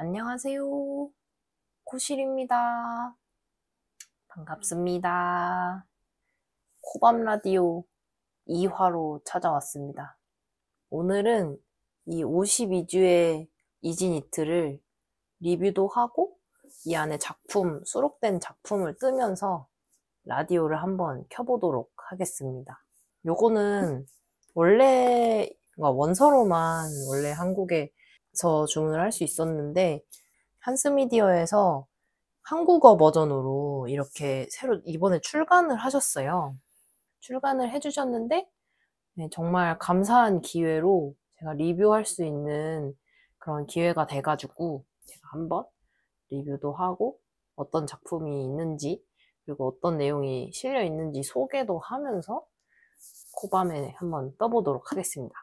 안녕하세요. 코실입니다. 반갑습니다. 코밤 라디오 2화로 찾아왔습니다. 오늘은 이 52주의 이지니트를 리뷰도 하고 이 안에 작품, 수록된 작품을 뜨면서 라디오를 한번 켜보도록 하겠습니다. 요거는 원래 그러니까 원서로만 원래 한국에 서 주문을 할 수 있었는데 한스미디어에서 한국어 버전으로 이렇게 새로 이번에 출간을 하셨어요. 출간을 해주셨는데 네, 정말 감사한 기회로 제가 리뷰할 수 있는 그런 기회가 돼가지고 제가 한번 리뷰도 하고 어떤 작품이 있는지 그리고 어떤 내용이 실려 있는지 소개도 하면서 코밤에 한번 떠보도록 하겠습니다.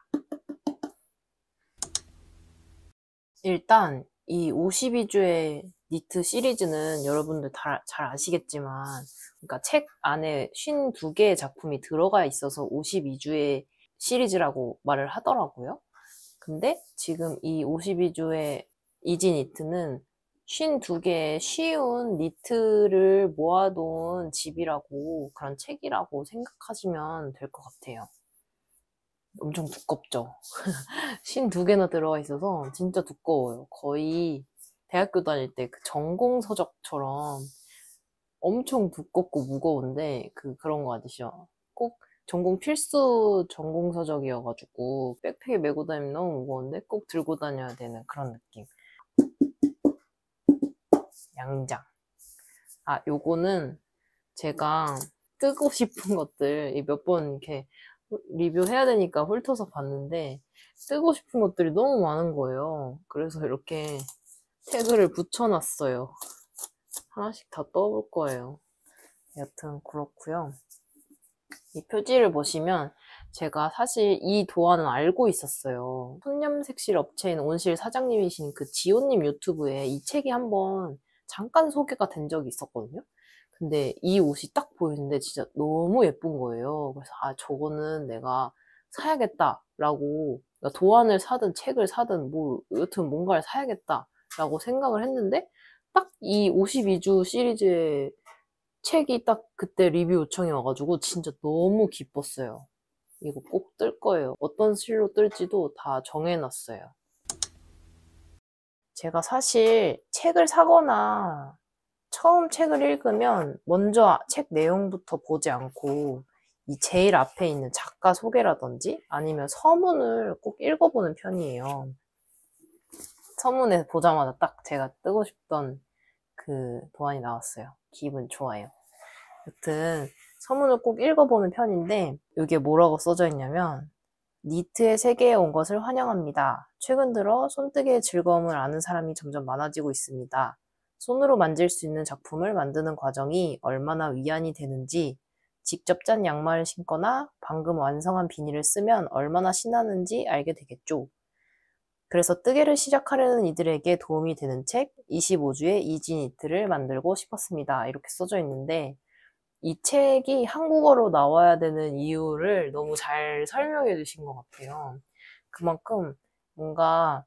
일단 이 52주의 니트 시리즈는 여러분들 다 잘 아시겠지만 그러니까 책 안에 52개의 작품이 들어가 있어서 52주의 시리즈라고 말을 하더라고요. 근데 지금 이 52주의 이지 니트는 52개의 쉬운 니트를 모아놓은 집이라고 그런 책이라고 생각하시면 될 것 같아요. 엄청 두껍죠. 52개나 들어가 있어서 진짜 두꺼워요. 거의 대학교 다닐 때 그 전공 서적처럼 엄청 두껍고 무거운데 그 그런 거 아시죠? 꼭 전공 필수 전공 서적이어가지고 백팩에 메고 다니면 너무 무거운데 꼭 들고 다녀야 되는 그런 느낌. 양장. 아, 요거는 제가 뜨고 싶은 것들 몇 번 이렇게 리뷰해야 되니까 훑어서 봤는데 뜨고 싶은 것들이 너무 많은 거예요. 그래서 이렇게 태그를 붙여놨어요. 하나씩 다 떠볼 거예요. 여튼 그렇고요. 이 표지를 보시면 제가 사실 이 도안은 알고 있었어요. 손념색실 업체인 온실 사장님이신 그 지호님 유튜브에 이 책이 한번 잠깐 소개가 된 적이 있었거든요. 근데 이 옷이 딱 보이는데 진짜 너무 예쁜 거예요. 그래서 아 저거는 내가 사야겠다라고 그러니까 도안을 사든 책을 사든 뭐 여튼 뭔가를 사야겠다라고 생각을 했는데 딱 이 52주 시리즈의 책이 딱 그때 리뷰 요청이 와가지고 진짜 너무 기뻤어요. 이거 꼭 뜰 거예요. 어떤 실로 뜰지도 다 정해놨어요. 제가 사실 책을 사거나 처음 책을 읽으면 먼저 책 내용부터 보지 않고 이 제일 앞에 있는 작가 소개라든지 아니면 서문을 꼭 읽어보는 편이에요. 서문에 보자마자 딱 제가 뜨고 싶던 그 도안이 나왔어요. 기분 좋아요. 여튼 서문을 꼭 읽어보는 편인데 이게 뭐라고 써져 있냐면 니트의 세계에 온 것을 환영합니다. 최근 들어 손뜨개의 즐거움을 아는 사람이 점점 많아지고 있습니다. 손으로 만질 수 있는 작품을 만드는 과정이 얼마나 위안이 되는지, 직접 짠 양말을 신거나 방금 완성한 비닐을 쓰면 얼마나 신나는지 알게 되겠죠. 그래서 뜨개를 시작하려는 이들에게 도움이 되는 책 25주의 이지니트를 만들고 싶었습니다. 이렇게 써져 있는데 이 책이 한국어로 나와야 되는 이유를 너무 잘 설명해 주신 것 같아요. 그만큼 뭔가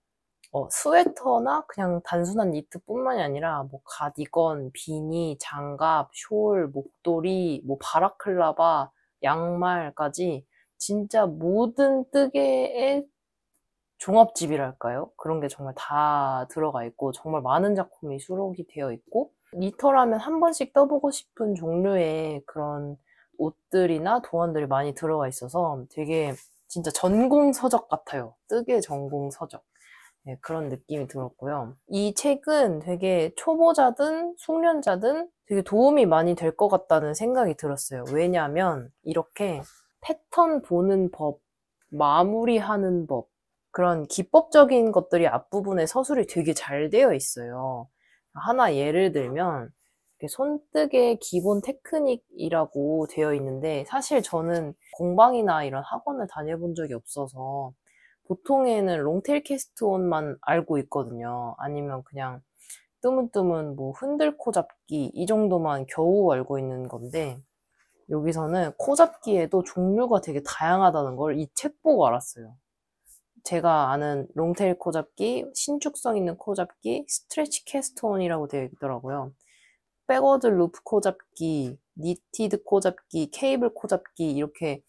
어, 스웨터나 그냥 단순한 니트뿐만이 아니라 뭐 가디건, 비니, 장갑, 숄, 목도리, 뭐 바라클라바, 양말까지 진짜 모든 뜨개의 종합집이랄까요? 그런 게 정말 다 들어가 있고 정말 많은 작품이 수록이 되어 있고 니터라면 한 번씩 떠보고 싶은 종류의 그런 옷들이나 도안들이 많이 들어가 있어서 되게 진짜 전공 서적 같아요. 뜨개 전공 서적. 네, 그런 느낌이 들었고요. 이 책은 되게 초보자든 숙련자든 되게 도움이 많이 될 것 같다는 생각이 들었어요. 왜냐하면 이렇게 패턴 보는 법, 마무리하는 법, 그런 기법적인 것들이 앞부분에 서술이 되게 잘 되어 있어요. 하나 예를 들면 손뜨개 기본 테크닉이라고 되어 있는데 사실 저는 공방이나 이런 학원을 다녀본 적이 없어서 보통에는 long tail cast-on만 알고 있거든요. 아니면 그냥 뜨문뜨문 뭐 흔들 코 잡기 이 정도만 겨우 알고 있는 건데 여기서는 코 잡기에도 종류가 되게 다양하다는 걸 이 책 보고 알았어요. 제가 아는 long tail 코 잡기, 신축성 있는 코 잡기, stretch cast-on이라고 되어 있더라고요. backward loop 코 잡기, knitted 코 잡기, 케이블 코 잡기 이렇게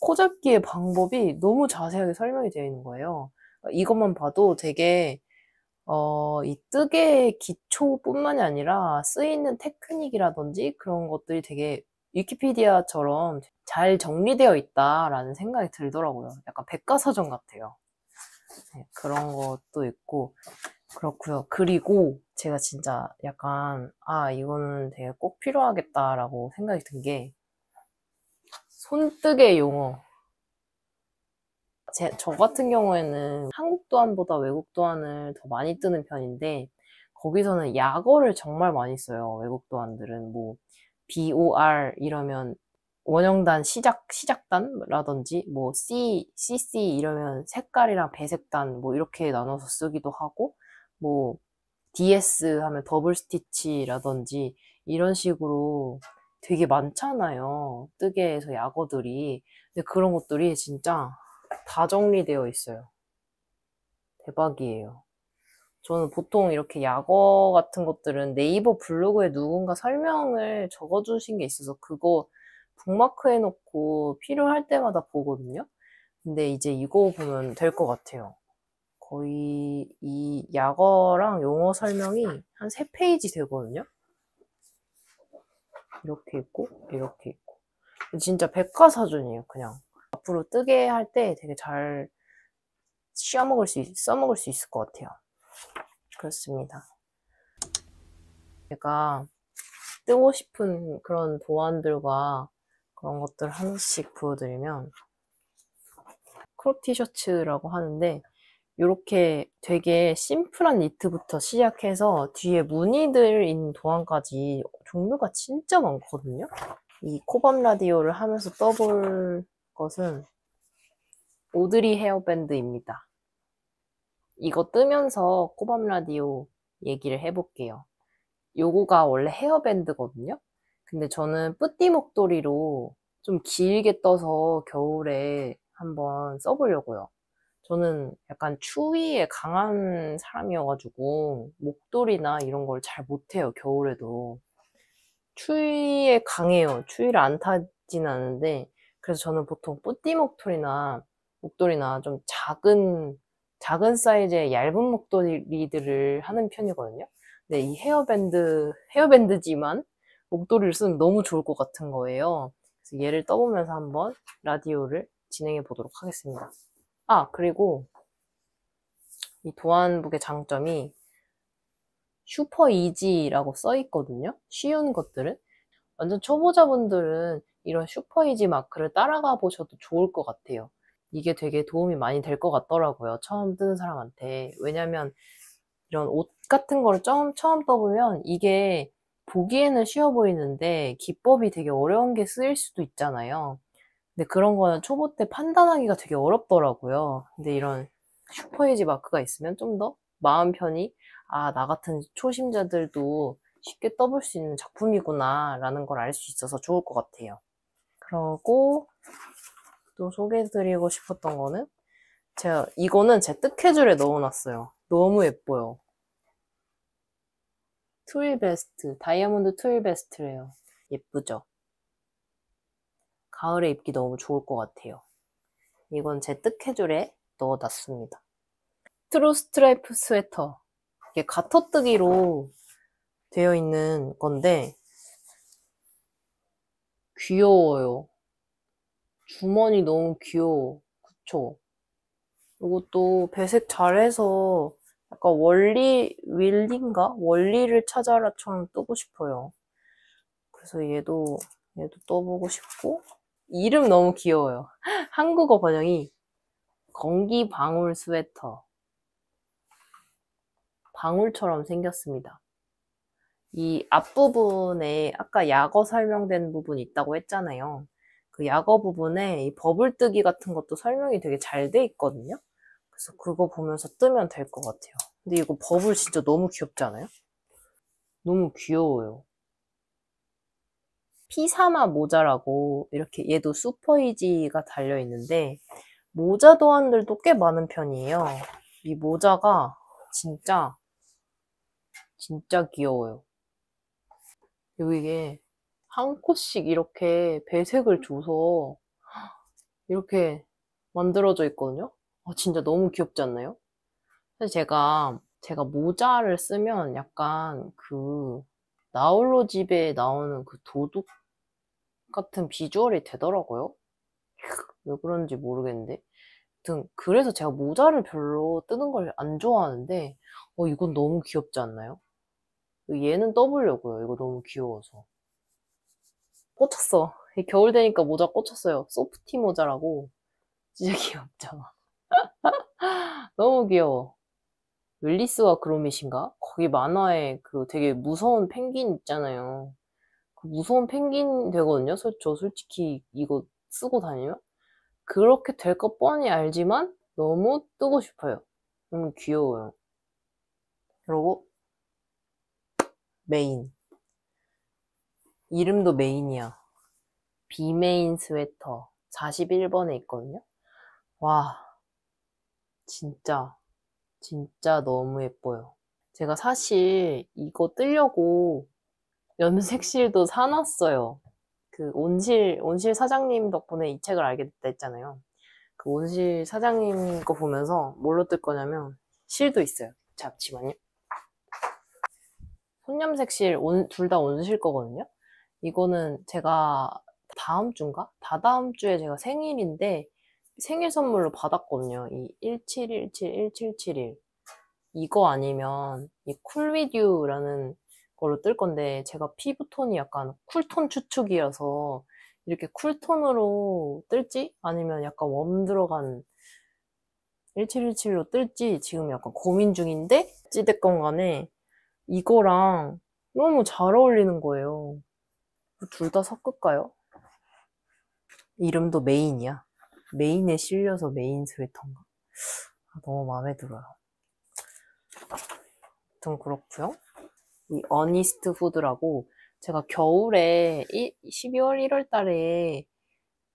코잡기의 방법이 너무 자세하게 설명이 되어 있는 거예요. 이것만 봐도 되게 어, 이 뜨개의 기초뿐만이 아니라 쓰이는 테크닉이라든지 그런 것들이 되게 위키피디아처럼 잘 정리되어 있다라는 생각이 들더라고요. 약간 백과사전 같아요. 네, 그런 것도 있고 그렇고요. 그리고 제가 진짜 약간 아 이거는 되게 꼭 필요하겠다라고 생각이 든 게 손뜨개 용어 제, 저 같은 경우에는 한국 도안보다 외국 도안을 더 많이 뜨는 편인데 거기서는 약어를 정말 많이 써요. 외국 도안들은 뭐 BOR 이러면 원형단 시작 시작단라든지 뭐 C, CC 이러면 색깔이랑 배색단 뭐 이렇게 나눠서 쓰기도 하고 뭐 DS 하면 더블 스티치라든지 이런 식으로 되게 많잖아요. 뜨개에서 약어들이. 근데 그런 것들이 진짜 다 정리되어 있어요. 대박이에요. 저는 보통 이렇게 약어 같은 것들은 네이버 블로그에 누군가 설명을 적어주신 게 있어서 그거 북마크 해놓고 필요할 때마다 보거든요. 근데 이제 이거 보면 될 것 같아요. 거의 이 약어랑 용어 설명이 한 3페이지 되거든요. 이렇게 있고 이렇게 있고 진짜 백과사전이에요 그냥 앞으로 뜨게 할때 되게 잘 씌워먹을 수, 있, 써먹을 수 있을 것 같아요. 그렇습니다. 제가 뜨고 싶은 그런 도안들과 그런 것들 하나씩 보여드리면 crop 티셔츠라고 하는데 이렇게 되게 심플한 니트부터 시작해서 뒤에 무늬들인 도안까지 종류가 진짜 많거든요. 이 코밤 라디오를 하면서 떠볼 것은 오드리 헤어밴드입니다. 이거 뜨면서 코밤 라디오 얘기를 해볼게요. 요거가 원래 헤어밴드거든요. 근데 저는 뿌띠 목도리로 좀 길게 떠서 겨울에 한번 써보려고요. 저는 약간 추위에 강한 사람이어가지고 목도리나 이런 걸 잘 못해요, 겨울에도. 추위에 강해요. 추위를 안 타진 않은데 그래서 저는 보통 뿌띠 목도리나 목도리나 좀 작은 작은 사이즈의 얇은 목도리들을 하는 편이거든요. 근데 이 헤어밴드 헤어밴드지만 목도리를 쓰면 너무 좋을 것 같은 거예요. 그래서 얘를 떠보면서 한번 라디오를 진행해 보도록 하겠습니다. 아 그리고 이 도안북의 장점이 super easy라고 써 있거든요. 쉬운 것들은 완전 초보자분들은 이런 super easy 마크를 따라가 보셔도 좋을 것 같아요. 이게 되게 도움이 많이 될 것 같더라고요. 처음 뜨는 사람한테. 왜냐면 이런 옷 같은 거를 처음, 처음 떠보면 이게 보기에는 쉬워 보이는데 기법이 되게 어려운 게 쓰일 수도 있잖아요. 근데 그런 거는 초보 때 판단하기가 되게 어렵더라고요. 근데 이런 슈퍼이지 마크가 있으면 좀 더 마음 편히 아, 나 같은 초심자들도 쉽게 떠볼 수 있는 작품이구나 라는 걸 알 수 있어서 좋을 것 같아요. 그러고 또 소개해드리고 싶었던 거는 제가 이거는 제 뜨개줄에 넣어놨어요. 너무 예뻐요. twill vest, diamond twill vest래요. 예쁘죠? 가을에 입기 너무 좋을 것 같아요. 이건 제 뜨개줄에 넣어놨습니다. true stripe sweater. 이게 가터뜨기로 되어 있는 건데 귀여워요. 주머니 너무 귀여워. 그쵸? 이것도 배색 잘해서 약간 원리, 윌리인가? 원리를 찾아라처럼 뜨고 싶어요. 그래서 얘도, 얘도 떠보고 싶고, 이름 너무 귀여워요. 한국어 번역이 건기 방울 스웨터. 방울처럼 생겼습니다. 이 앞부분에 아까 약어 설명된 부분이 있다고 했잖아요. 그 약어 부분에 이 버블뜨기 같은 것도 설명이 되게 잘 돼 있거든요. 그래서 그거 보면서 뜨면 될 것 같아요. 근데 이거 버블 진짜 너무 귀엽지 않아요? 너무 귀여워요. 피사마 모자라고 이렇게 얘도 슈퍼이지가 달려 있는데 모자 도안들도 꽤 많은 편이에요. 이 모자가 진짜 진짜 귀여워요. 여기에 한 컷씩 이렇게 배색을 줘서 이렇게 만들어져 있거든요. 아, 진짜 너무 귀엽지 않나요? 사실 제가 제가 모자를 쓰면 약간 그 나홀로 집에 나오는 그 도둑 같은 비주얼이 되더라고요. 왜 그런지 모르겠는데. 아무튼 그래서 제가 모자를 별로 뜨는 걸 안 좋아하는데 어 이건 너무 귀엽지 않나요? 얘는 떠보려고요. 이거 너무 귀여워서. 꽂혔어. 겨울 되니까 모자 꽂혔어요. 소프티 모자라고. 진짜 귀엽죠? 너무 귀여워. 윌리스와 그로밋인가? 거기 만화에 그 되게 무서운 펭귄 있잖아요. 그 무서운 펭귄 되거든요. 저, 저 솔직히 이거 쓰고 다니면. 그렇게 될 것 뻔히 알지만 너무 뜨고 싶어요. 너무 귀여워요. 그리고 메인. 이름도 메인이야. 비메인 스웨터 41번에 있거든요. 와, 진짜, 진짜 너무 예뻐요. 제가 사실 이거 뜨려고 연색실도 사놨어요. 그 온실, 온실 사장님 덕분에 이 책을 알게 됐다 했잖아요. 그 온실 사장님 거 보면서 뭘로 뜰 거냐면 실도 있어요. 잠시만요. 손염색실 둘 다 온실 거거든요. 이거는 제가 다음 주인가? 다다음 주에 제가 생일인데 생일 선물로 받았거든요. 이 1717, 1771. 이거 아니면 이 쿨위듀라는 걸로 뜰 건데 제가 피부톤이 약간 쿨톤 추측이어서 이렇게 쿨톤으로 뜰지 아니면 약간 웜 들어간 1717로 뜰지 지금 약간 고민 중인데 어찌됐건 간에 이거랑 너무 잘 어울리는 거예요. 둘 다 섞을까요? 이름도 메인이야. 메인에 실려서 메인 스웨터인가? 아, 너무 마음에 들어요. 아무튼 그렇고요. 이 어니스트 후드라고 제가 겨울에 12월 1월 달에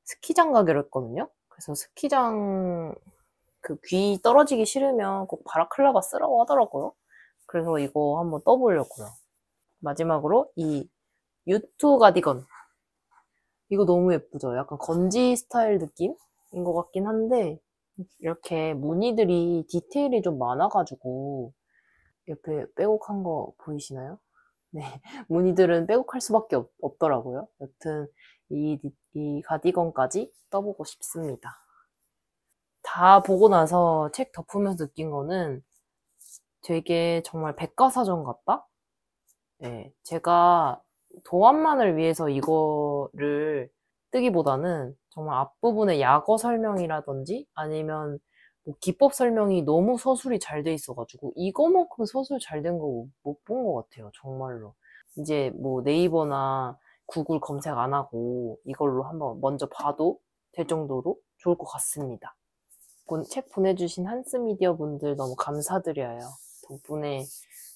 스키장 가기로 했거든요. 그래서 스키장 그 귀 떨어지기 싫으면 꼭 바라클라바 쓰라고 하더라고요. 그래서 이거 한번 떠보려고요. 마지막으로 이 유투 가디건 이거 너무 예쁘죠? 약간 건지 스타일 느낌인 것 같긴 한데 이렇게 무늬들이 디테일이 좀 많아가지고 옆에 빼곡한 거 보이시나요? 네, 무늬들은 빼곡할 수밖에 없, 더라고요 여튼 이, 이 가디건까지 떠보고 싶습니다. 다 보고 나서 책 덮으면서 느낀 거는 되게 정말 백과사전 같다? 네, 제가 도안만을 위해서 이거를 뜨기보다는 정말 앞부분에 약어 설명이라든지 아니면 뭐 기법 설명이 너무 서술이 잘 돼 있어가지고 이거만큼 서술 잘 된 거 못 본 것 같아요 정말로 이제 뭐 네이버나 구글 검색 안 하고 이걸로 한번 먼저 봐도 될 정도로 좋을 것 같습니다 책 보내주신 한스미디어 분들 너무 감사드려요 덕분에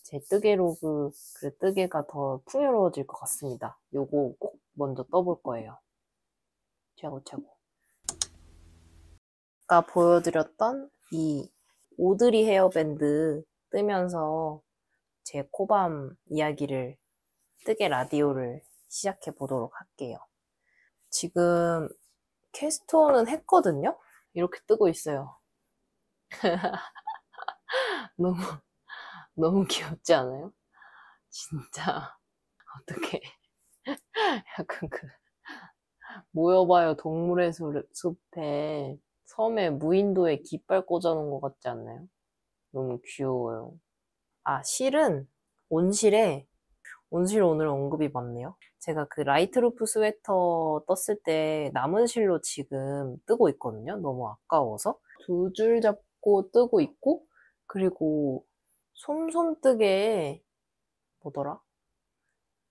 제 뜨개로그 그 뜨개가 더 풍요로워질 것 같습니다. 요거 꼭 먼저 떠볼 거예요. 최고 최고. 아까 보여드렸던 이 오드리 헤어밴드 뜨면서 제 코밤 이야기를 뜨개 라디오를 시작해 보도록 할게요. 지금 캐스톤은 했거든요? 이렇게 뜨고 있어요. 너무 너무 귀엽지 않아요? 진짜 어떻게 약간 그 모여봐요 동물의 숲에 섬에 무인도에 깃발 꽂아놓은 것 같지 않나요? 너무 귀여워요. 아 실은 온실에 온실 오늘 언급이 많네요. 제가 그 라이트루프 스웨터 떴을 때 남은 실로 지금 뜨고 있거든요. 너무 아까워서 두 줄 잡고 뜨고 있고 그리고 솜솜뜨개 뭐더라?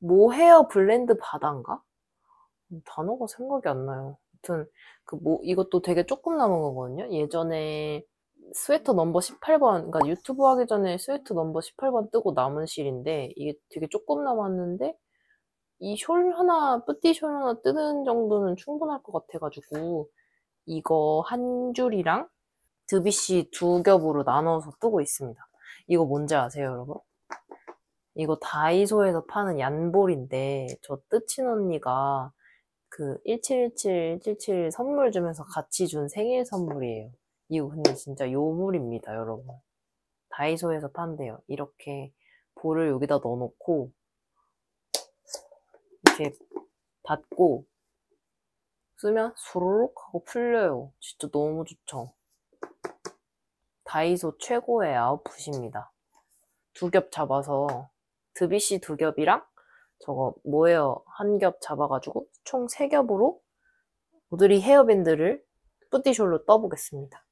모헤어 블렌드 바다인가? 단어가 생각이 안 나요. 아무튼 그 뭐 이것도 되게 조금 남은 거거든요. 예전에 스웨터 넘버 18번, 그러니까 유튜브 하기 전에 스웨터 넘버 18번 뜨고 남은 실인데 이게 되게 조금 남았는데 이 숄 하나, 뿌띠 숄 하나 뜨는 정도는 충분할 것 같아가지고 이거 한 줄이랑 드비시 두 겹으로 나눠서 뜨고 있습니다. 이거 뭔지 아세요, 여러분? 이거 다이소에서 파는 얀볼인데 저 뜨친 언니가 그 1717, 177 선물 주면서 같이 준 생일 선물이에요. 이거 근데 진짜 요물입니다, 여러분. 다이소에서 판대요. 이렇게 볼을 여기다 넣어놓고 이렇게 닫고 쓰면 수르륵 하고 풀려요. 진짜 너무 좋죠. 다이소 최고의 아웃풋입니다. 두 겹 잡아서 드비시 두 겹이랑 저거 모헤어 한겹 잡아가지고 총세 겹으로 오드리 헤어밴드를 뿌띠숄로 떠보겠습니다.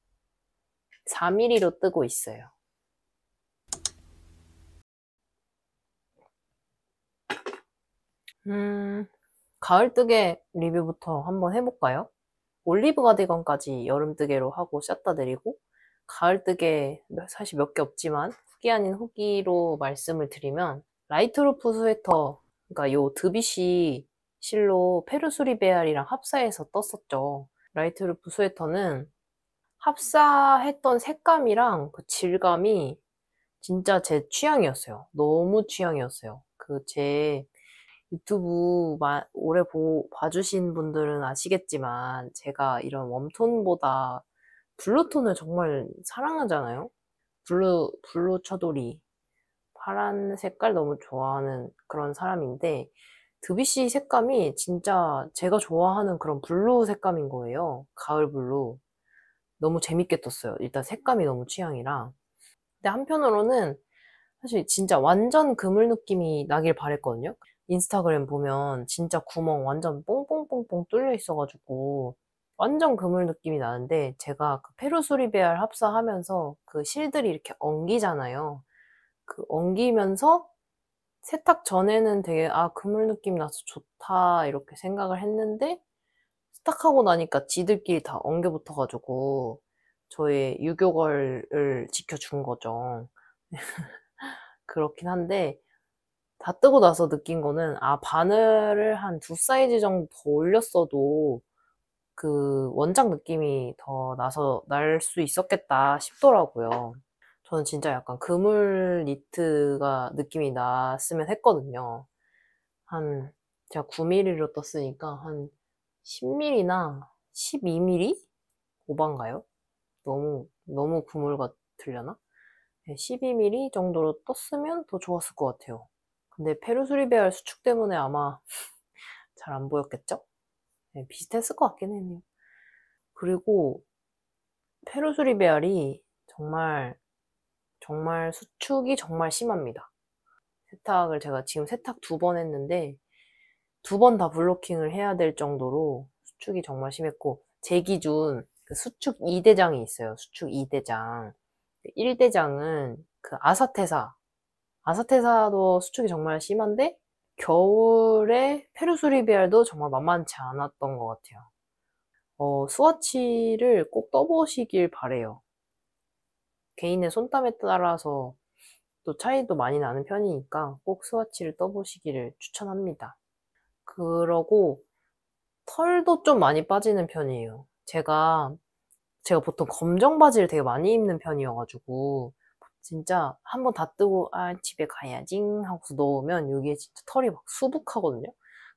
4mm로 뜨고 있어요. 음, 가을뜨개 리뷰부터 한번 해볼까요? 올리브 가디건까지 여름뜨개로 하고 샷다 내리고 가을뜨개 사실 몇 개 없지만 후기 아닌 후기로 말씀을 드리면 라이트루프 스웨터 그러니까 요 드비시 실로 페르수리 베알이랑 합사해서 떴었죠. 라이트루프 스웨터는 합사했던 색감이랑 그 질감이 진짜 제 취향이었어요. 너무 취향이었어요. 그 제 유튜브 마, 오래 보, 봐주신 분들은 아시겠지만 제가 이런 웜톤보다 블루톤을 정말 사랑하잖아요. 블루, 블루 처돌이 파란 색깔 너무 좋아하는 그런 사람인데 드비시 색감이 진짜 제가 좋아하는 그런 블루 색감인 거예요. 가을 블루. 너무 재밌게 떴어요. 일단 색감이 너무 취향이라. 근데 한편으로는 사실 진짜 완전 그물 느낌이 나길 바랬거든요. 인스타그램 보면 진짜 구멍 완전 뽕뽕뽕뽕 뚫려 있어가지고 완전 그물 느낌이 나는데 제가 그 페루수리베알 합사하면서 그 실들이 이렇게 엉기잖아요. 그 엉기면서 세탁 전에는 되게 아 그물 느낌 나서 좋다 이렇게 생각을 했는데 세탁하고 나니까 지들끼리 다 엉겨 붙어가지고 저의 유교걸을 지켜준 거죠. 그렇긴 한데 다 뜨고 나서 느낀 거는 아 바늘을 한 두 사이즈 정도 더 올렸어도 그 원작 느낌이 더 나서 날 수 있었겠다 싶더라고요. 저는 진짜 약간 그물 니트가 느낌이 났으면 했거든요. 한 제가 9mm로 떴으니까 한 10mm나 12mm 오반가요? 너무 너무 그물 같으려나? 12mm 정도로 떴으면 더 좋았을 것 같아요. 근데 페루수리베알 수축 때문에 아마 잘 안 보였겠죠? 네, 비슷했을 것 같긴 해요. 그리고 페루수리베알이 정말 정말 수축이 정말 심합니다. 세탁을 제가 지금 세탁 두 번 했는데 두 번 다 블로킹을 해야 될 정도로 수축이 정말 심했고 제 기준 그 수축 2대장이 있어요. 수축 2대장. 1대장은 그 아사테사 아사테사도 수축이 정말 심한데 겨울에 페루수리비알도 정말 만만치 않았던 것 같아요. 어, 스와치를 꼭 떠보시길 바래요. 개인의 손땀에 따라서 또 차이도 많이 나는 편이니까 꼭 스와치를 떠보시기를 추천합니다. 그러고 털도 좀 많이 빠지는 편이에요. 제가 제가 보통 검정 바지를 되게 많이 입는 편이어가지고 진짜 한번 다 뜨고 아 집에 가야지 하고서 넣으면 여기에 진짜 털이 막 수북하거든요.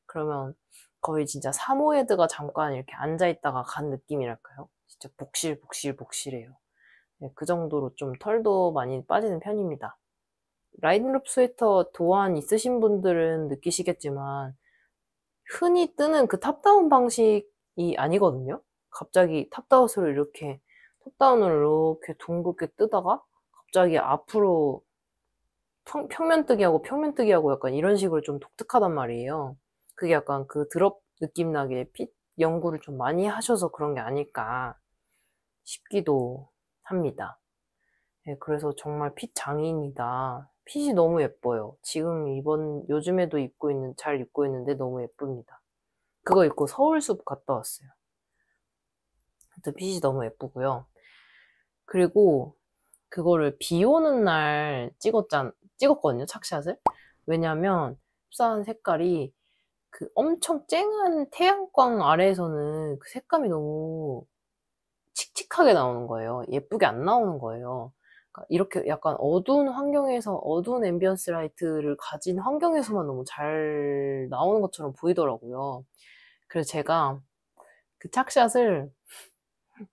그러면 거의 진짜 사모예드가 잠깐 이렇게 앉아 있다가 간 느낌이랄까요? 진짜 복실 복실 복실해요. 네, 그 정도로 좀 털도 많이 빠지는 편입니다. 라이트루프 스웨터 도안 있으신 분들은 느끼시겠지만 흔히 뜨는 그 top-down 방식이 아니거든요. 갑자기 top-down으로 이렇게 top-down을 이렇게 둥글게 뜨다가 갑자기 앞으로 평, 평면 뜨기하고 평면 뜨기하고 약간 이런 식으로 좀 독특하단 말이에요. 그게 약간 그 drop 느낌 나게 fit 연구를 좀 많이 하셔서 그런 게 아닐까 싶기도 합니다. 네, 그래서 정말 핏 장인이다. 핏이 너무 예뻐요. 지금 이번 요즘에도 입고 있는 잘 입고 있는데 너무 예쁩니다. 그거 입고 서울숲 갔다 왔어요. 핏이 너무 예쁘고요. 그리고 그거를 비 오는 날 찍었잖, 찍었거든요, 착샷을. 왜냐면, 합사한 색깔이 그 엄청 쨍한 태양광 아래에서는 그 색감이 너무 칙칙하게 나오는 거예요. 예쁘게 안 나오는 거예요. 그러니까 이렇게 약간 어두운 환경에서 어두운 ambience light를 가진 환경에서만 너무 잘 나오는 것처럼 보이더라고요. 그래서 제가 그 착샷을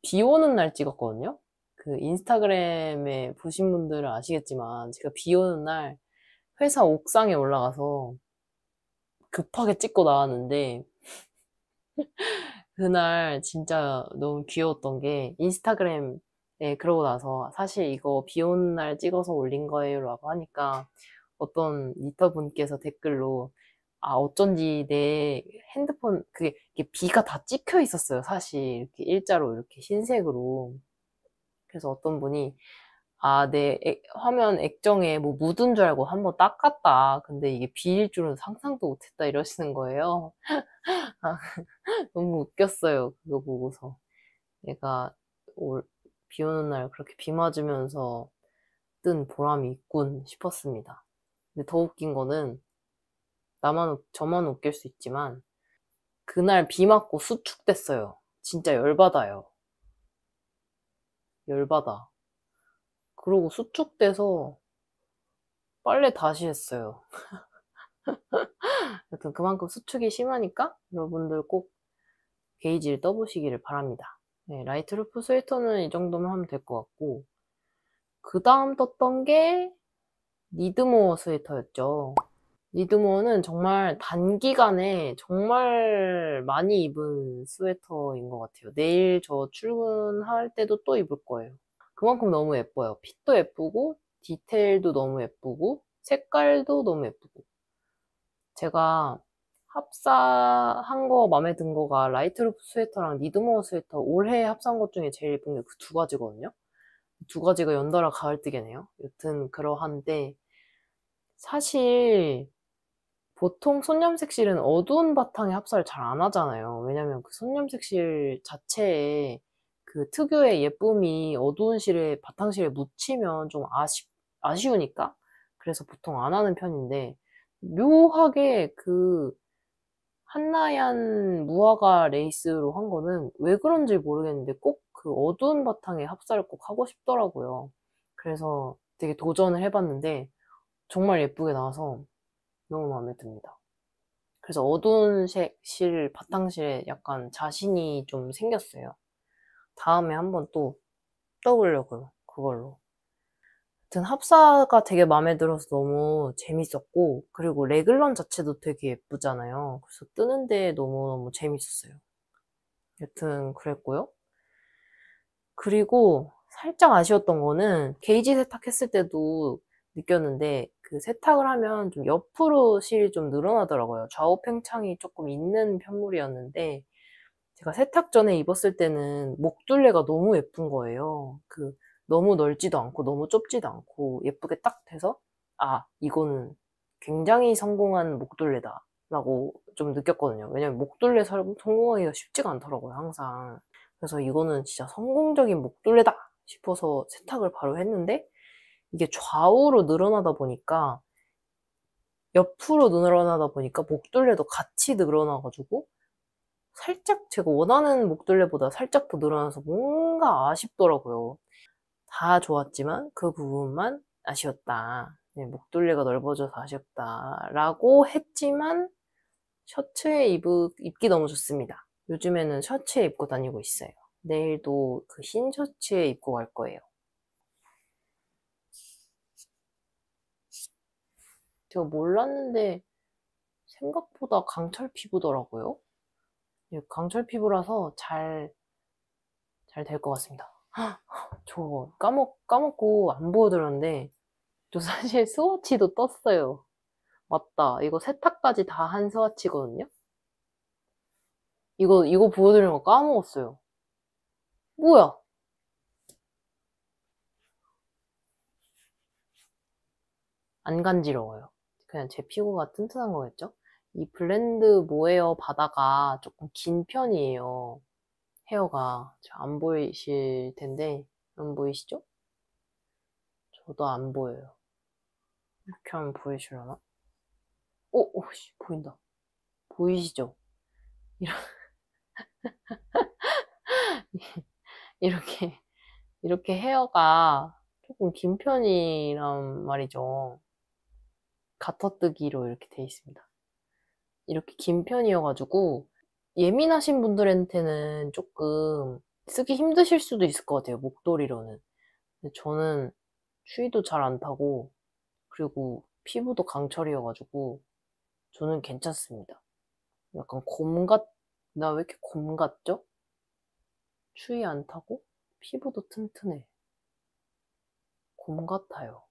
비 오는 날 찍었거든요. 그 인스타그램에 보신 분들은 아시겠지만 제가 비 오는 날 회사 옥상에 올라가서 급하게 찍고 나왔는데 그날 진짜 너무 귀여웠던 게 인스타그램에 그러고 나서 사실 이거 비 오는 날 찍어서 올린 거예요 라고 하니까 어떤 리터분께서 댓글로 아 어쩐지 내 핸드폰 그게 비가 다 찍혀 있었어요 사실. 이렇게 일자로 이렇게 흰색으로. 그래서 어떤 분이 아, 내 화면 액정에 뭐 묻은 줄 알고 한번 닦았다. 근데 이게 비일 줄은 상상도 못했다 이러시는 거예요. 아, 너무 웃겼어요. 그거 보고서. 올, 비 오는 날 그렇게 비 맞으면서 뜬 보람이 있군 싶었습니다. 근데 더 웃긴 거는 나만, 저만 웃길 수 있지만 그날 비 맞고 수축됐어요. 진짜 열받아요. 열받아. 그러고 수축돼서 빨래 다시 했어요. 여튼 그만큼 수축이 심하니까 여러분들 꼭 게이지를 떠보시기를 바랍니다. 네, 라이트 루프 스웨터는 이 정도면 하면 될 것 같고 그 다음 떴던 게 니드모어 스웨터였죠. 니드모어는 정말 단기간에 정말 많이 입은 스웨터인 것 같아요. 내일 저 출근할 때도 또 입을 거예요. 그만큼 너무 예뻐요. fit도 예쁘고 디테일도 너무 예쁘고 색깔도 너무 예쁘고 제가 합사한 거 마음에 든 거가 라이트루프 스웨터랑 니드모어 스웨터 올해 합사한 것 중에 제일 예쁜 게 그 두 가지거든요. 두 가지가 연달아 가을뜨개네요. 여튼 그러한데 사실 보통 손염색 실은 어두운 바탕에 합사를 잘 안 하잖아요. 왜냐면 그 손염색 실 자체에 그 특유의 예쁨이 어두운 실에 바탕실에 묻히면 좀 아쉬, 아쉬우니까 그래서 보통 안 하는 편인데 묘하게 그 한나얀 무화과 레이스로 한 거는 왜 그런지 모르겠는데 꼭 그 어두운 바탕에 합사를 꼭 하고 싶더라고요. 그래서 되게 도전을 해봤는데 정말 예쁘게 나와서 너무 마음에 듭니다. 그래서 어두운 색 실 바탕실에 약간 자신이 좀 생겼어요. 다음에 한번 또 떠보려고요. 그걸로. 하여튼 합사가 되게 마음에 들어서 너무 재밌었고 그리고 레글런 자체도 되게 예쁘잖아요. 그래서 뜨는데 너무너무 재밌었어요. 여튼 그랬고요. 그리고 살짝 아쉬웠던 거는 게이지 세탁했을 때도 느꼈는데 그 세탁을 하면 좀 옆으로 실이 좀 늘어나더라고요. 좌우 팽창이 조금 있는 편물이었는데 제가 세탁 전에 입었을 때는 목둘레가 너무 예쁜 거예요. 그 너무 넓지도 않고 너무 좁지도 않고 예쁘게 딱 돼서 아 이거는 굉장히 성공한 목둘레다 라고 좀 느꼈거든요. 왜냐면 목둘레 성공하기가 쉽지가 않더라고요. 항상. 그래서 이거는 진짜 성공적인 목둘레다 싶어서 세탁을 바로 했는데 이게 좌우로 늘어나다 보니까 옆으로 늘어나다 보니까 목둘레도 같이 늘어나가지고 살짝 제가 원하는 목둘레보다 살짝 더 늘어나서 뭔가 아쉽더라고요. 다 좋았지만 그 부분만 아쉬웠다. 네, 목둘레가 넓어져서 아쉽다. 라고 했지만 셔츠에 입, 입기 너무 좋습니다. 요즘에는 셔츠에 입고 다니고 있어요. 내일도 그 흰 셔츠에 입고 갈 거예요. 제가 몰랐는데 생각보다 강철 피부더라고요. 강철 피부라서 잘, 잘 될 것 같습니다. 저 까먹, 까먹고 안 보여드렸는데, 저 사실 스워치도 떴어요. 맞다. 이거 세탁까지 다 한 스워치거든요? 이거, 이거 보여드리는 거 까먹었어요. 뭐야? 안 간지러워요. 그냥 제 피부가 튼튼한 거겠죠? 이 블렌드 모헤어 바다가 조금 긴 편이에요. 헤어가. 안 보이실 텐데, 안 보이시죠? 저도 안 보여요. 이렇게 하면 보이시려나? 오, 오, 씨, 보인다. 보이시죠? 이런, 이렇게, 이렇게 헤어가 조금 긴 편이란 말이죠. 가터뜨기로 이렇게 돼 있습니다. 이렇게 긴 편이어가지고 예민하신 분들한테는 조금 쓰기 힘드실 수도 있을 것 같아요. 목도리로는. 근데 저는 추위도 잘 안 타고 그리고 피부도 강철이어가지고 저는 괜찮습니다. 약간 곰 같, 나 왜 이렇게 곰 같죠? 추위 안 타고 피부도 튼튼해. 곰 같아요.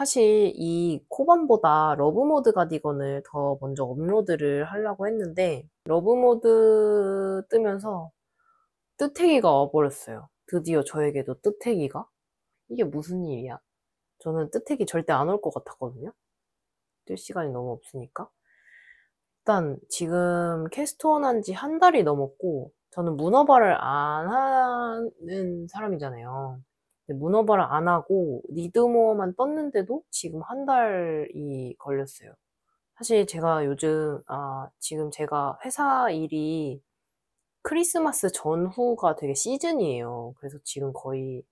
사실 이 코밤보다 러브모드 가디건을 더 먼저 업로드를 하려고 했는데 러브모드 뜨면서 뜨태기가 와버렸어요. 드디어 저에게도 뜨태기가? 이게 무슨 일이야? 저는 뜨태기 절대 안 올 것 같았거든요. 뜰 시간이 너무 없으니까. 일단 지금 캐스트온 한 지 한 달이 넘었고 저는 문어발을 안 하는 사람이잖아요. 문어발을 안 하고 리드모어만 떴는데도 지금 한 달이 걸렸어요. 사실 제가 요즘 아 지금 제가 회사 일이 크리스마스 전후가 되게 시즌이에요. 그래서 지금 거의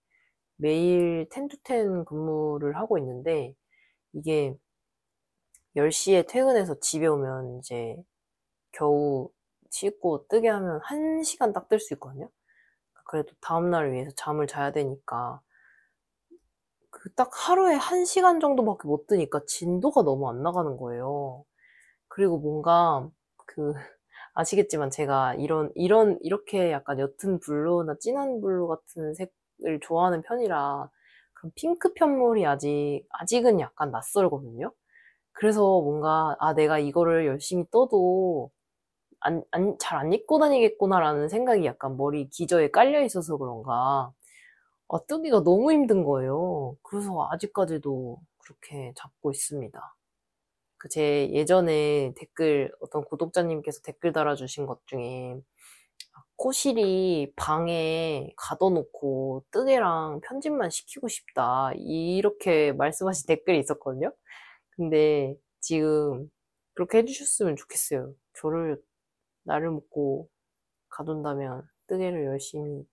매일 10to10 근무를 하고 있는데 이게 10시에 퇴근해서 집에 오면 이제 겨우 씻고 뜨개 하면 1시간 딱 뜰 수 있거든요. 그래도 다음날을 위해서 잠을 자야 되니까 그 딱 하루에 1시간 정도밖에 못 뜨니까 진도가 너무 안 나가는 거예요. 그리고 뭔가 그 아시겠지만 제가 이런 이런 이렇게 약간 옅은 blue나 진한 blue 같은 색을 좋아하는 편이라 그런 핑크 편물이 아직 아직은 약간 낯설거든요. 그래서 뭔가 아 내가 이거를 열심히 떠도 안, 안, 잘 안 입고 다니겠구나라는 생각이 약간 머리 기저에 깔려 있어서 그런가 아, 뜨기가 너무 힘든 거예요. 그래서 아직까지도 그렇게 잡고 있습니다. 그 제 예전에 댓글 어떤 구독자님께서 댓글 달아주신 것 중에 코실이 방에 가둬놓고 뜨개랑 편집만 시키고 싶다 이렇게 말씀하신 댓글이 있었거든요. 근데 지금 그렇게 해주셨으면 좋겠어요. 저를 나를 먹고 가둔다면 뜨개를 열심히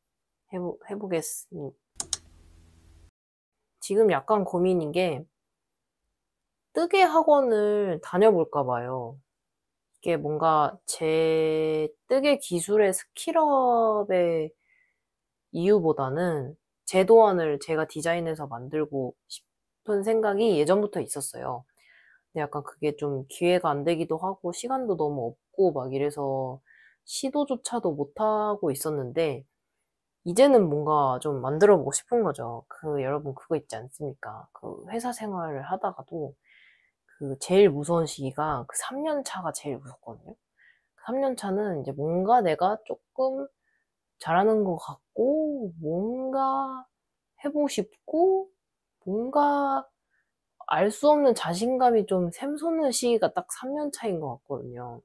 해보, 해보겠습니다. 지금 약간 고민인 게 뜨개 학원을 다녀볼까 봐요. 이게 뭔가 제 뜨개 기술의 스킬업의 이유보다는 제 도안을 제가 디자인해서 만들고 싶은 생각이 예전부터 있었어요. 근데 약간 그게 좀 기회가 안 되기도 하고 시간도 너무 없고 막 이래서 시도조차도 못하고 있었는데 이제는 뭔가 좀 만들어 보고 싶은 거죠. 그 여러분 그거 있지 않습니까? 그 회사 생활을 하다가도 그 제일 무서운 시기가 그 3년 차가 제일 무섭거든요. 3년 그 차는 이제 뭔가 내가 조금 잘하는 것 같고 뭔가 해보고 싶고 뭔가 알 수 없는 자신감이 좀 샘솟는 시기가 딱 3년 차인 것 같거든요.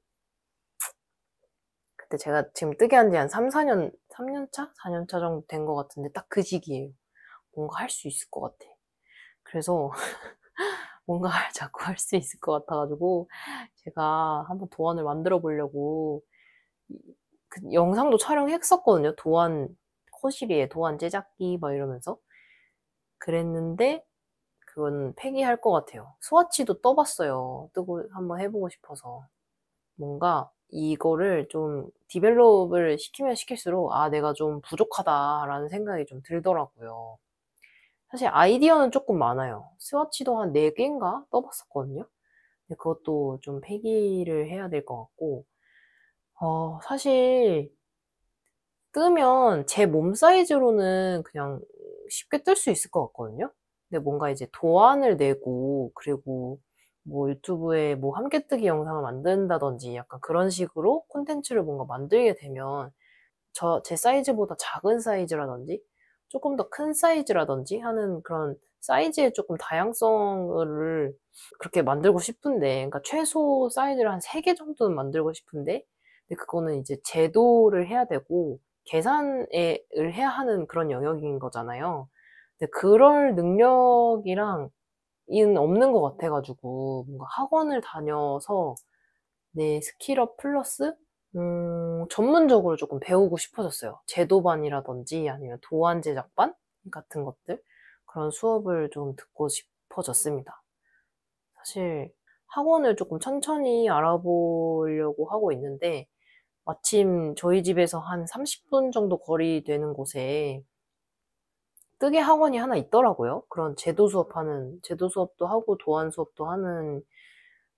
그때 제가 지금 뜨게 한 지 한 3, 4년, 3년 차? 4년 차 정도 된 것 같은데 딱 그 시기예요. 뭔가 할 수 있을 것 같아. 그래서 뭔가 자꾸 할 수 있을 것 같아가지고 제가 한번 도안을 만들어 보려고 그 영상도 촬영했었거든요. 도안 코시리의 도안 제작기 막 이러면서 그랬는데 그건 폐기할 것 같아요. 스와치도 떠봤어요. 뜨고 한번 해보고 싶어서 뭔가 이거를 좀 develop을 시키면 시킬수록 아 내가 좀 부족하다라는 생각이 좀 들더라고요. 사실 아이디어는 조금 많아요. 스와치도 한 4개인가 떠봤었거든요. 근데 그것도 좀 폐기를 해야 될 것 같고, 어, 사실, 뜨면 제 몸 사이즈로는 그냥 쉽게 뜰 수 있을 것 같거든요. 근데 뭔가 이제 도안을 내고, 그리고 뭐 유튜브에 뭐 함께뜨기 영상을 만든다든지 약간 그런 식으로 콘텐츠를 뭔가 만들게 되면 저 제 사이즈보다 작은 사이즈라든지 조금 더 큰 사이즈라든지 하는 그런 사이즈의 조금 다양성을 그렇게 만들고 싶은데, 그러니까 최소 사이즈를 한 3개 정도는 만들고 싶은데, 근데 그거는 이제 제도를 해야 되고, 계산을 해야 하는 그런 영역인 거잖아요. 근데 그럴 능력이랑 인 없는 것 같아가지고, 뭔가 학원을 다녀서 내 skill up 플러스 음, 전문적으로 조금 배우고 싶어졌어요. 제도반이라든지 아니면 도안 제작반 같은 것들 그런 수업을 좀 듣고 싶어졌습니다. 사실 학원을 조금 천천히 알아보려고 하고 있는데 마침 저희 집에서 한 30분 정도 거리 되는 곳에 뜨개 학원이 하나 있더라고요. 그런 제도 수업하는, 제도 수업도 하고 도안 수업도 하는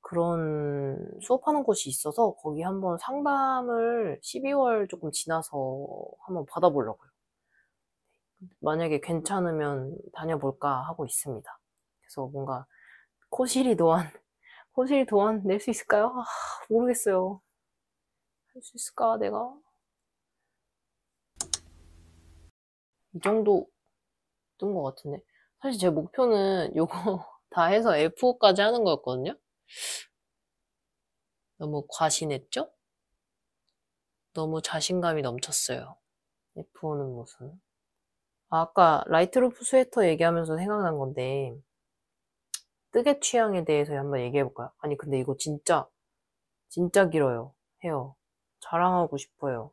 그런 수업하는 곳이 있어서 거기 한번 상담을 12월 조금 지나서 한번 받아보려고요. 만약에 괜찮으면 다녀볼까 하고 있습니다. 그래서 뭔가 코실이 도안, 코실이 도안 낼 수 있을까요? 아, 모르겠어요. 할 수 있을까, 내가? 이 정도 뜬것 같은데. 사실 제 목표는 요거 다 해서 F5까지 하는 거였거든요? 너무 과신했죠? 너무 자신감이 넘쳤어요. F5는 무슨. 아, 아까 라이트루프 스웨터 얘기하면서 생각난 건데, 뜨개 취향에 대해서 한번 얘기해 볼까요? 아니, 근데 이거 진짜, 진짜 길어요. 해요. 자랑하고 싶어요.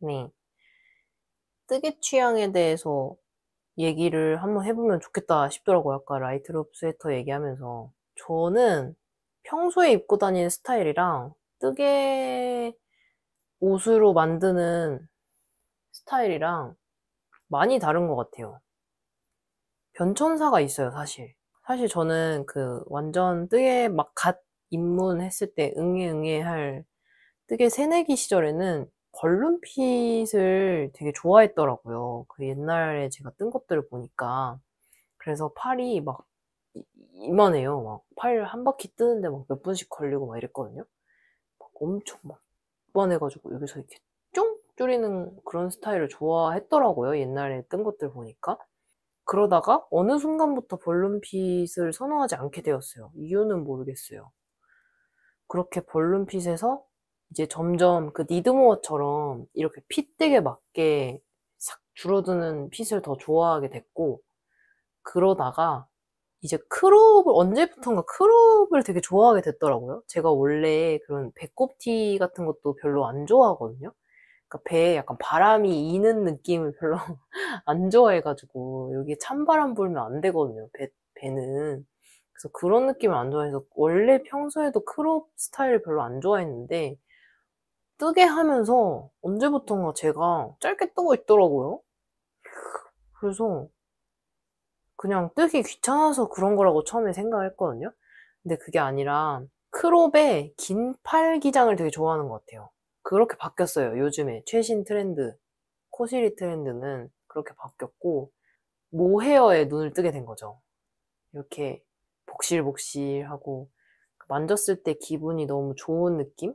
네. 뜨개 취향에 대해서 얘기를 한번 해보면 좋겠다 싶더라고요. 아까 라이트롭 스웨터 얘기하면서. 저는 평소에 입고 다니는 스타일이랑 뜨개 옷으로 만드는 스타일이랑 많이 다른 것 같아요. 변천사가 있어요, 사실. 사실 저는 그 완전 뜨개 막 갓 입문했을 때 응애 응애 할 뜨개 새내기 시절에는 벌룬핏을 되게 좋아했더라고요. 그 옛날에 제가 뜬 것들을 보니까. 그래서 팔이 막 이- 이만해요. 막 팔 한 바퀴 뜨는데 막 몇 분씩 걸리고 막 이랬거든요. 막 엄청 막 이만해가지고 여기서 이렇게 쫑 줄이는 그런 스타일을 좋아했더라고요. 옛날에 뜬 것들 보니까. 그러다가 어느 순간부터 벌룬핏을 선호하지 않게 되었어요. 이유는 모르겠어요. 그렇게 벌룬핏에서 이제 점점 그 니드모어처럼 이렇게 핏되게 맞게 싹 줄어드는 핏을 더 좋아하게 됐고 그러다가 이제 크롭을 언제부턴가 크롭을 되게 좋아하게 됐더라고요. 제가 원래 그런 배꼽티 같은 것도 별로 안 좋아하거든요. 그러니까 배에 약간 바람이 이는 느낌을 별로 안 좋아해가지고 여기 찬바람 불면 안 되거든요. 배, 배는. 그래서 그런 느낌을 안 좋아해서 원래 평소에도 crop 스타일을 별로 안 좋아했는데 뜨개 하면서 언제부턴가 제가 짧게 뜨고 있더라고요. 그래서 그냥 뜨기 귀찮아서 그런 거라고 처음에 생각했거든요. 근데 그게 아니라 crop에 긴 팔 기장을 되게 좋아하는 것 같아요. 그렇게 바뀌었어요. 요즘에 최신 트렌드, 코시리 트렌드는 그렇게 바뀌었고 모헤어에 눈을 뜨게 된 거죠. 이렇게 복실복실하고 만졌을 때 기분이 너무 좋은 느낌?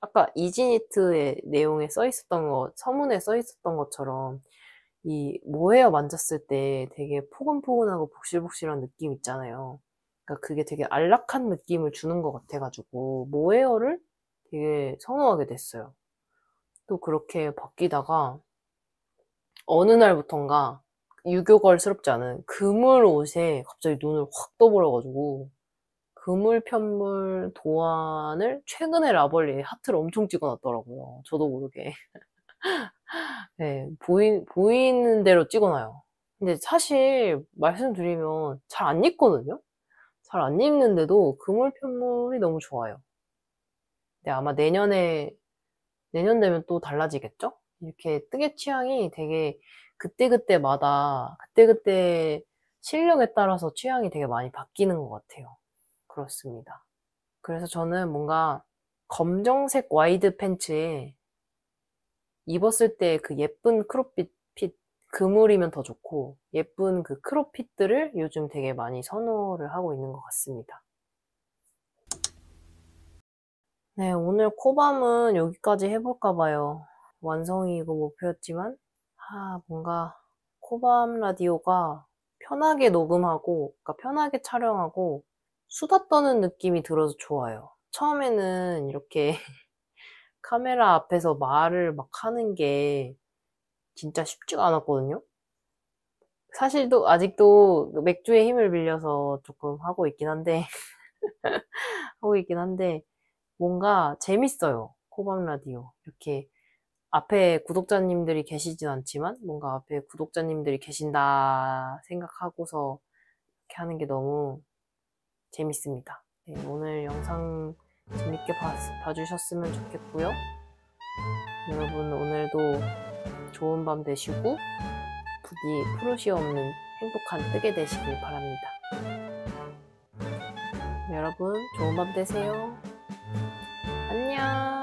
아까 이지니트의 내용에 써 있었던 거, 서문에 써 있었던 것처럼 이 모헤어 만졌을 때 되게 포근포근하고 복실복실한 느낌 있잖아요. 그러니까 그게 되게 안락한 느낌을 주는 것 같아가지고 모헤어를 되게 선호하게 됐어요. 또 그렇게 바뀌다가 어느 날부턴가 유교걸스럽지 않은 그물 옷에 갑자기 눈을 확 떠버려가지고 그물 편물 도안을 최근에 라벌리에 하트를 엄청 찍어놨더라고요. 저도 모르게. 네, 보이, 보이는 대로 찍어놔요. 근데 사실 말씀드리면 잘 안 입거든요? 잘 안 입는데도 그물 편물이 너무 좋아요. 근데 아마 내년에, 내년 되면 또 달라지겠죠? 이렇게 뜨개 취향이 되게 그때그때마다, 그때그때 실력에 따라서 취향이 되게 많이 바뀌는 것 같아요. 그렇습니다. 그래서 저는 뭔가 검정색 wide 팬츠에 입었을 때 그 예쁜 crop fit fit 그물이면 더 좋고 예쁜 그 crop fit들을 요즘 되게 많이 선호를 하고 있는 것 같습니다. 네, 오늘 코밤은 여기까지 해볼까 봐요. 완성이 이거 목표였지만 아, 뭔가 코밤 라디오가 편하게 녹음하고 그러니까 편하게 촬영하고 수다 떠는 느낌이 들어서 좋아요. 처음에는 이렇게 카메라 앞에서 말을 막 하는 게 진짜 쉽지가 않았거든요. 사실 또 아직도 그 맥주의 힘을 빌려서 조금 하고 있긴 한데 하고 있긴 한데 뭔가 재밌어요. 코밤 라디오. 이렇게 앞에 구독자님들이 계시진 않지만 뭔가 앞에 구독자님들이 계신다 생각하고서 이렇게 하는 게 너무 재밌습니다. 네, 오늘 영상 재밌게 봐, 봐주셨으면 좋겠고요. 여러분 오늘도 좋은 밤 되시고 부디 푸르시 없는 행복한 뜨게 되시길 바랍니다. 여러분 좋은 밤 되세요. 안녕.